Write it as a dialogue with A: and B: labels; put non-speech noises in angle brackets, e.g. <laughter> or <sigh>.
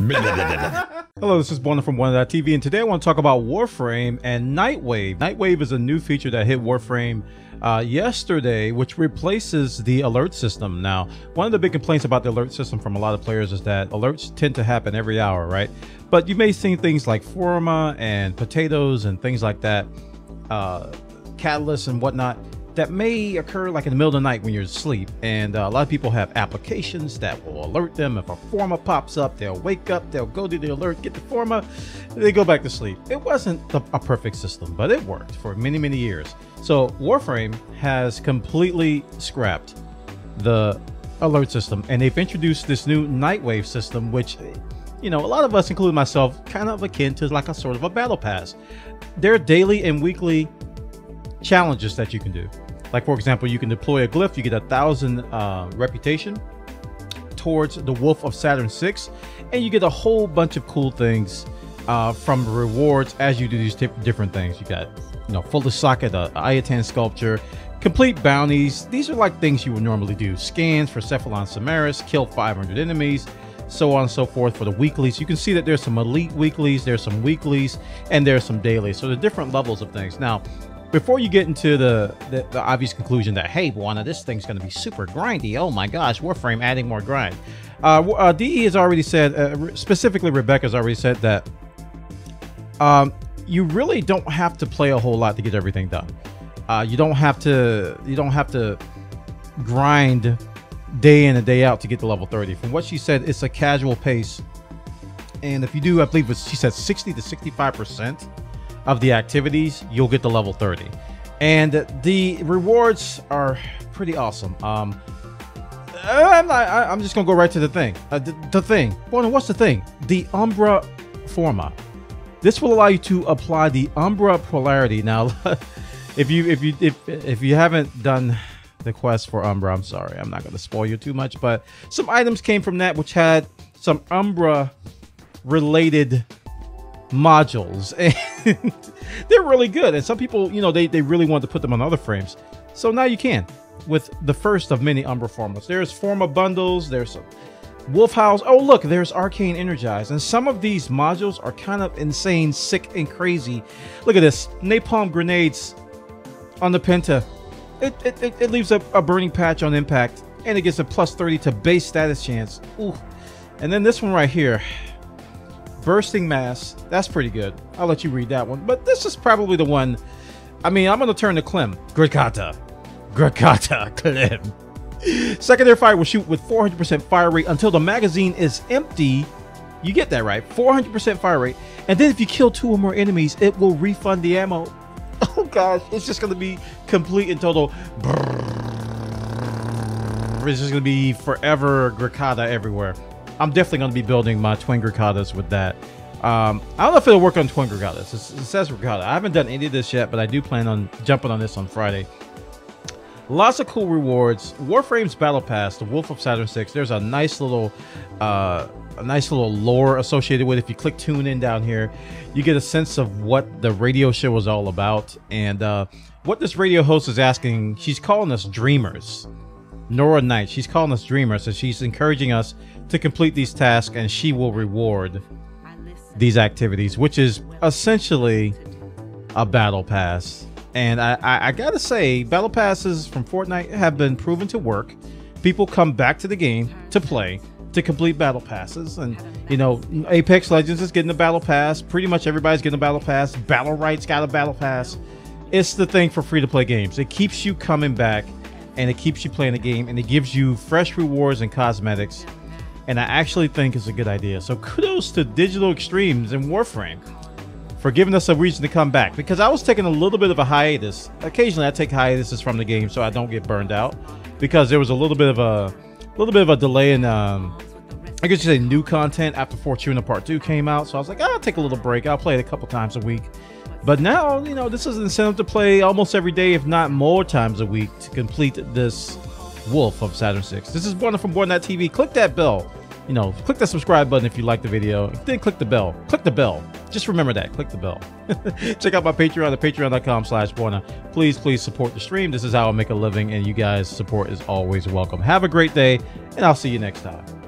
A: <laughs> Hello, this is Bwana from Bwana.tv, and today I want to talk about Warframe and Nightwave. Nightwave is a new feature that hit Warframe uh, yesterday, which replaces the alert system. Now, one of the big complaints about the alert system from a lot of players is that alerts tend to happen every hour, right? But you may see things like Forma and potatoes and things like that, uh, catalysts and whatnot that may occur like in the middle of the night when you're asleep. And uh, a lot of people have applications that will alert them. If a forma pops up, they'll wake up, they'll go to the alert, get the forma, they go back to sleep. It wasn't a, a perfect system, but it worked for many, many years. So Warframe has completely scrapped the alert system and they've introduced this new Nightwave system, which you know, a lot of us, including myself, kind of akin to like a sort of a battle pass. There are daily and weekly challenges that you can do. Like for example, you can deploy a glyph, you get a thousand uh, reputation towards the Wolf of Saturn 6, and you get a whole bunch of cool things uh, from rewards as you do these different things. You got, you know, Fully Socket, a Ayatan sculpture, complete bounties. These are like things you would normally do. Scans for Cephalon Simaris, kill 500 enemies, so on and so forth for the weeklies. You can see that there's some elite weeklies, there's some weeklies, and there's some dailies. So the different levels of things. Now, before you get into the, the, the obvious conclusion that hey, Bwana, this thing's going to be super grindy. Oh my gosh, Warframe adding more grind. Uh, uh, DE has already said, uh, specifically Rebecca's already said that um, you really don't have to play a whole lot to get everything done. Uh, you don't have to. You don't have to grind day in and day out to get to level 30. From what she said, it's a casual pace. And if you do, I believe she said 60 to 65 percent of the activities, you'll get to level 30. And the rewards are pretty awesome. Um, I'm not, I, am just gonna go right to the thing. Uh, the, the thing. Well, what's the thing? The Umbra Forma. This will allow you to apply the Umbra polarity. Now, <laughs> if you if you if if you haven't done the quest for Umbra, I'm sorry, I'm not gonna spoil you too much. But some items came from that which had some Umbra related modules. <laughs> And they're really good. And some people you know they, they really want to put them on other frames. So now you can with the first of many umbra formas there's forma bundles there's some wolf house. Oh look there's arcane energize. And some of these modules are kind of insane sick and crazy. Look at this. Napalm grenades on the penta. It, it, it, it leaves a, a burning patch on impact and it gets a plus 30 to base status chance. Ooh. and then this one right here Bursting Mass. That's pretty good. I'll let you read that one. But this is probably the one. I mean, I'm going to turn to Clem. Grakata. Grakata. <laughs> Clem. Secondary fire will shoot with 400% fire rate until the magazine is empty. You get that right. 400% fire rate. And then if you kill two or more enemies, it will refund the ammo. <laughs> Oh gosh, it's just going to be complete and total. It's just going to be forever Grakata everywhere. I'm definitely going to be building my twin Grakatas with that. Um, I don't know if it'll work on twin Grakatas. It says Grakata. I haven't done any of this yet, but I do plan on jumping on this on Friday. Lots of cool rewards. Warframe's Battle Pass, the Wolf of Saturn 6. There's a nice little uh, a nice little lore associated with it. If you click tune in down here, you get a sense of what the radio show is all about. And uh, what this radio host is asking, she's calling us dreamers. Nora Knight, she's calling us dreamers, so she's encouraging us to complete these tasks and she will reward these activities, which is essentially a battle pass. And I, I, I, gotta say, battle passes from Fortnite have been proven to work. People come back to the game to play, to complete battle passes. And, you know, Apex Legends is getting a battle pass. Pretty much everybody's getting a battle pass. Battlerite's got a battle pass. It's the thing for free to play games. It keeps you coming back and it keeps you playing the game and it gives you fresh rewards and cosmetics and I actually think it's a good idea. So kudos to Digital Extremes and Warframe for giving us a reason to come back because I was taking a little bit of a hiatus. Occasionally, I take hiatuses from the game so I don't get burned out because there was a little bit of a little bit of a delay in um, I guess you say new content after Fortuna Part 2 came out. So I was like, I'll take a little break. I'll play it a couple times a week. But now, you know, this is an incentive to play almost every day, if not more times a week, to complete this Wolf of Saturn 6. This is Bwana from Bwana.tv. Click that bell you know, click the subscribe button if you like the video. Then click the bell. Click the bell. Just remember that. Click the bell. <laughs> Check out my Patreon at patreon.com slash Bwana. Please, please support the stream. This is how I make a living, and you guys' support is always welcome. Have a great day, and I'll see you next time.